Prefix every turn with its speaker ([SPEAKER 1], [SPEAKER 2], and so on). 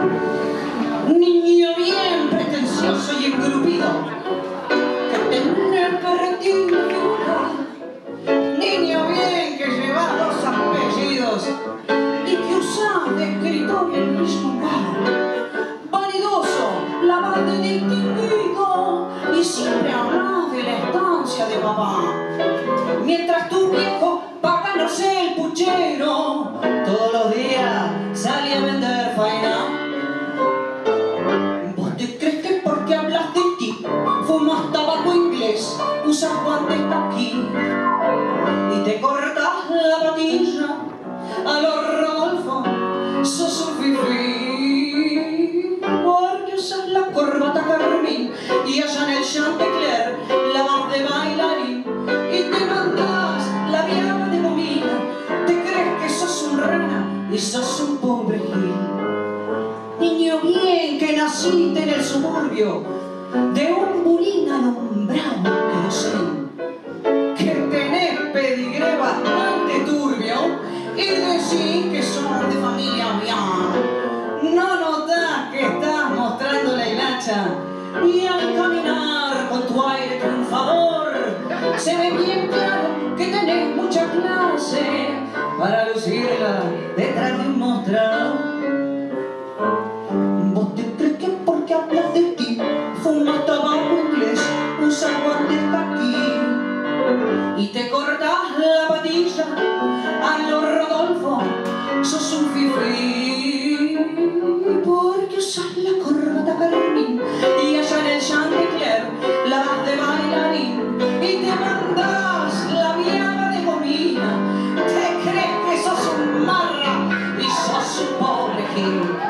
[SPEAKER 1] Niño bien pretencioso y engrupido, que tiene perretín Niño bien que lleva dos apellidos y que usa de escritorio el mismo lugar. Vanidoso, la más de distinguido y siempre habla de la estancia de papá. Mientras tu viejo sé el puchero, todos los días inglés, usas guantes aquí y te cortas la patilla a los Rodolfo? Sos un fifí porque usas la corbata carmín y allá en el Chantecler la vas de bailarín y te mandas la vieja de gomina. Te crees que sos un rana y sos un pobre gil. Niño bien que naciste en el suburbio de un bulín alumbrado y decís que sos de familia bien. No notás que estás mostrando la hilacha y al caminar con tu aire triunfador se ve bien claro que tenés mucha clase para lucirla detrás de un mostrador. Fifí porque usas la corbata carmín y allá en el Chantecler la vas de bailarín y te mandas la vieja de gomina. Te crees que sos un marra y sos un pobre gil.